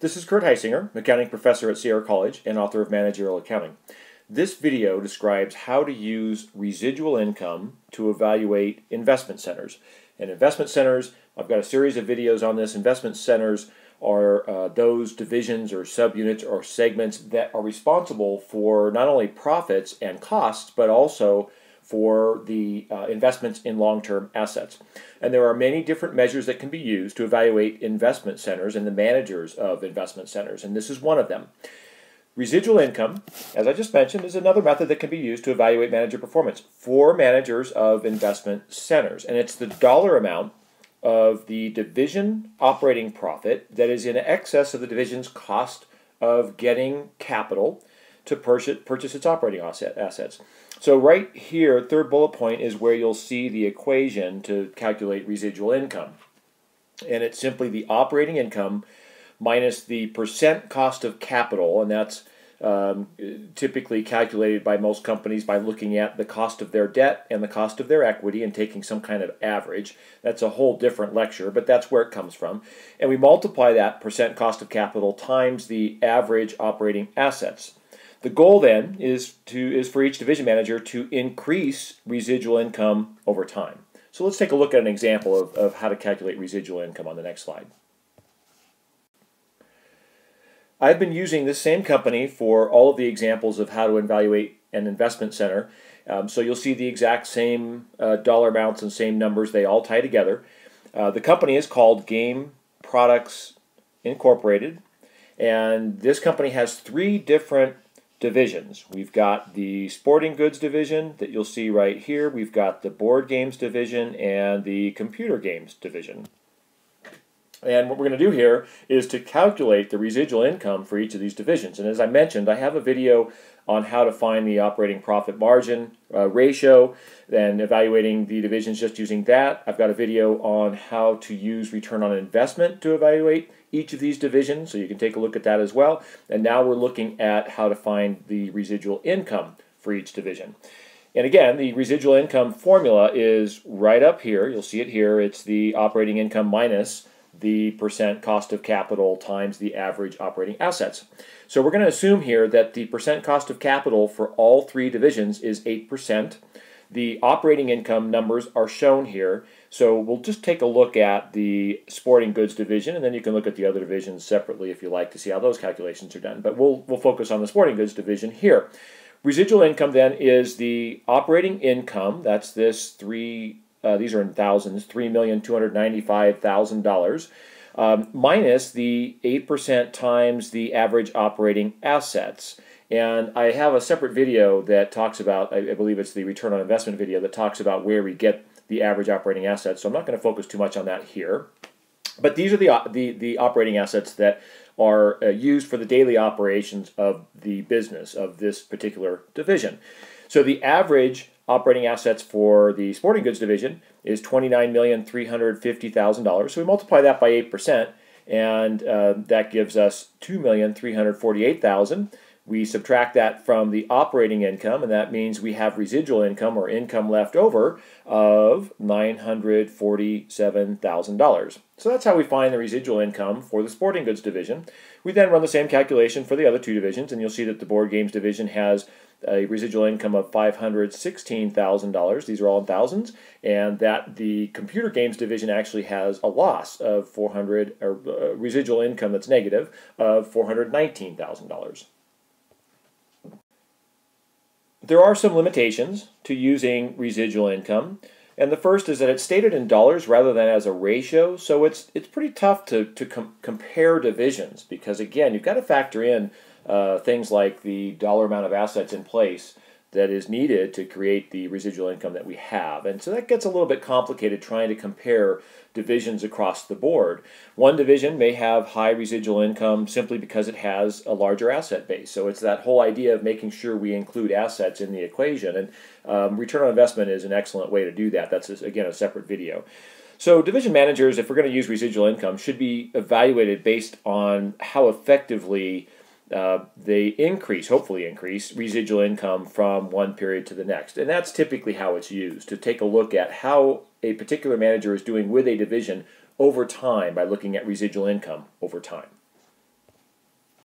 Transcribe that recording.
This is Kurt Heisinger, accounting professor at Sierra College and author of Managerial Accounting. This video describes how to use residual income to evaluate investment centers. And investment centers, I've got a series of videos on this. Investment centers are uh, those divisions or subunits or segments that are responsible for not only profits and costs, but also for the uh, investments in long-term assets. And there are many different measures that can be used to evaluate investment centers and the managers of investment centers, and this is one of them. Residual income, as I just mentioned, is another method that can be used to evaluate manager performance for managers of investment centers, and it's the dollar amount of the division operating profit that is in excess of the division's cost of getting capital to purchase, purchase its operating asset, assets. So right here, third bullet point is where you'll see the equation to calculate residual income. And it's simply the operating income minus the percent cost of capital, and that's um, typically calculated by most companies by looking at the cost of their debt and the cost of their equity and taking some kind of average. That's a whole different lecture, but that's where it comes from. And we multiply that percent cost of capital times the average operating assets. The goal then is to is for each division manager to increase residual income over time. So let's take a look at an example of, of how to calculate residual income on the next slide. I've been using this same company for all of the examples of how to evaluate an investment center. Um, so you'll see the exact same uh, dollar amounts and same numbers. They all tie together. Uh, the company is called Game Products Incorporated. And this company has three different divisions. We've got the sporting goods division that you'll see right here. We've got the board games division and the computer games division. And what we're going to do here is to calculate the residual income for each of these divisions. And as I mentioned, I have a video on how to find the operating profit margin uh, ratio and evaluating the divisions just using that. I've got a video on how to use return on investment to evaluate each of these divisions, so you can take a look at that as well. And now we're looking at how to find the residual income for each division. And again, the residual income formula is right up here. You'll see it here. It's the operating income minus the percent cost of capital times the average operating assets. So we're going to assume here that the percent cost of capital for all three divisions is 8%. The operating income numbers are shown here. So we'll just take a look at the sporting goods division, and then you can look at the other divisions separately if you like to see how those calculations are done. But we'll, we'll focus on the sporting goods division here. Residual income then is the operating income. That's this three uh, these are in thousands, $3,295,000, um, minus the 8% times the average operating assets. And I have a separate video that talks about, I, I believe it's the return on investment video, that talks about where we get the average operating assets. So I'm not going to focus too much on that here. But these are the, the, the operating assets that are uh, used for the daily operations of the business of this particular division. So the average operating assets for the sporting goods division is $29,350,000. So we multiply that by 8%, and uh, that gives us $2,348,000. We subtract that from the operating income, and that means we have residual income or income left over of $947,000. So that's how we find the residual income for the sporting goods division. We then run the same calculation for the other two divisions, and you'll see that the board games division has a residual income of $516,000. These are all in thousands, and that the computer games division actually has a loss of 400 or uh, residual income that's negative of $419,000. There are some limitations to using residual income. And the first is that it's stated in dollars rather than as a ratio, so it's it's pretty tough to, to com compare divisions because again, you've got to factor in uh, things like the dollar amount of assets in place that is needed to create the residual income that we have. And so that gets a little bit complicated trying to compare divisions across the board. One division may have high residual income simply because it has a larger asset base. So it's that whole idea of making sure we include assets in the equation. And um, return on investment is an excellent way to do that. That's, again, a separate video. So division managers, if we're going to use residual income, should be evaluated based on how effectively uh, they increase, hopefully increase, residual income from one period to the next. And that's typically how it's used, to take a look at how a particular manager is doing with a division over time by looking at residual income over time.